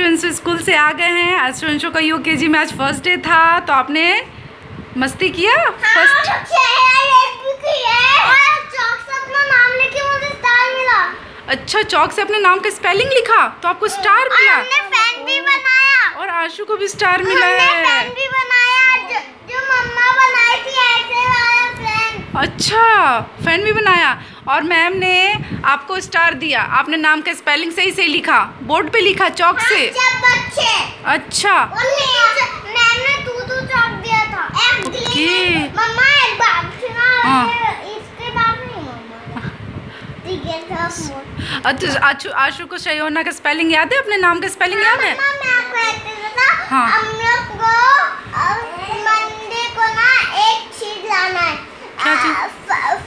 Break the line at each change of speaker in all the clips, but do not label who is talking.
आशु school से आ गए हैं। आशु अंशु का यूकेजी में आज फ़र्स्ट डे था तो आपने मस्ती किया? फ़र्स्ट अच्छा चौक से अपने नाम का स्पेलिंग लिखा? तो आपको स्टार मिला?
फ़ैन भी बनाया।
और आशु को भी स्टार मिला
हमने
है।
फ़ैन भी बनाया। जो, जो मम्मा बनाई थी ऐसे वाला
अच्छा फ़ैन भी बनाया। और मैम ने आपको स्टार दिया। आपने नाम का स्पेलिंग सही से लिखा। बोर्ड पे लिखा चौक से।
बच्चे।
अच्छा।
और मैम ने तू तू चौक दिया था। एक
ओके।
मम्मा एक
हाँ।
इसके बाद नहीं है
अच्छा आशु आशु को शयोना का स्पेलिंग याद है? अपने नाम का स्पेलिंग याद है?
चीज़ बताऊँ?
हाँ।
हम लोग को मंडे को ना एक चीज़ लाना है
क्या चीज़?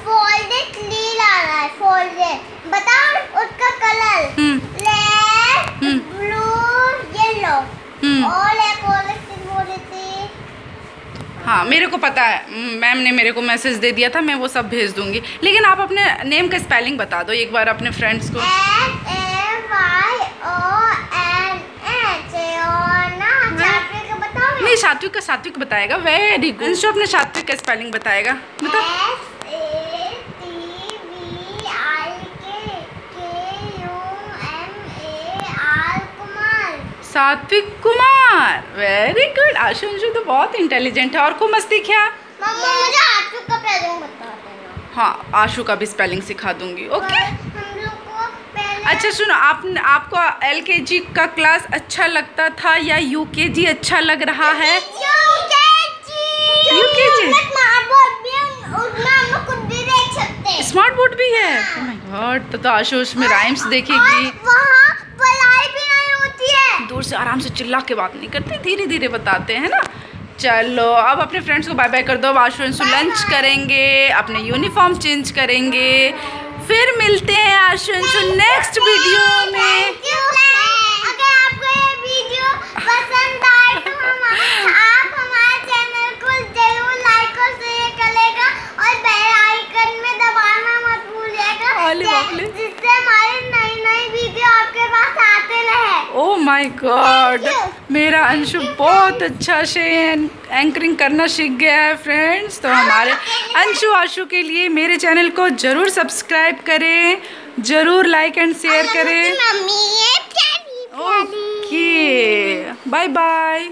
फोल्डेड ली लाना है फोल्डेड बताओ उसका colour
hmm
red
hmm.
Blue yellow
hmm
और एक और एक चीज़ बोली थी
हाँ मेरे को पता है। हम्म, मैम ने मेरे को मैसेज दे दिया था मैं वो सब भेज दूँगी। लेकिन आप अपने नेम का स्पेलिंग बता दो एक बार अपने फ्रेंड्स को। नहीं सात्विक का सात्विक बताएगा। वेरी गुड अंशु अपने सात्विक का स्पेलिंग बताएगा। बताओ। सात्विक कुमार। वेरी गुड अंशु तो बहुत इंटेलिजेंट है। और खूब मस्ती क्या?
का
हाँ। आशु का भी स्पेलिंग सिखा दूँगी। ओके
को
अच्छा सुनो आप आपको एल के जी का क्लास अच्छा लगता था या यू के जी अच्छा लग रहा है?
UKG
UKG?
स्मार्ट बोर्ड भी है हैं।
स्मार्ट बोर्ड भी है? oh तो, तो आशु उसमें राइम्स देखेगी
और वहाँ पढ़ाई भी नहीं होती है
दूर से आराम से चिल्ला के बात नहीं करते धीरे धीरे बताते हैं ना। चलो अब अपने फ्रेंड्स को बाय बाय कर दो वाशरूम से लंच करेंगे अपने यूनिफॉर्म चेंज करेंगे। फिर मिलते हैं आशुंशु नेक्स्ट वीडियो में
Thank you, friends. अगर आपको ये वीडियो पसंद आए तो हम आप हमारे चैनल को ज़रूर लाइक और शेयर करेगा और बेल आइकन में दबाना मत भूलिएगा
अरे बाप रे।
जिससे हमारे नई नई वीडियो आपके पास आते रहे
ओ माय गॉड मेरा अंशु बहुत अच्छा से एंकरिंग करना सीख गया है फ्रेंड्स तो हमारे अंशु आशु के लिए मेरे चैनल को ज़रूर सब्सक्राइब करें ज़रूर लाइक एंड शेयर करें. Okay bye
bye